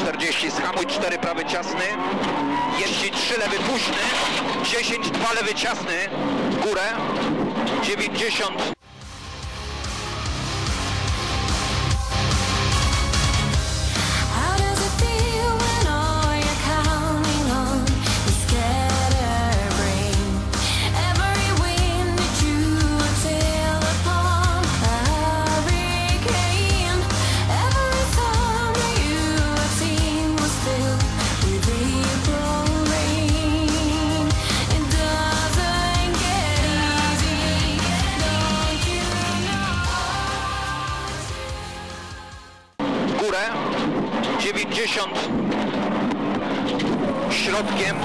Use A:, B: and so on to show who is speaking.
A: 40, zhamuj 4 prawy ciasny, jeździ 3 lewy późny, 10, 2 lewy ciasny, w górę, 90, górę, 90, środkiem,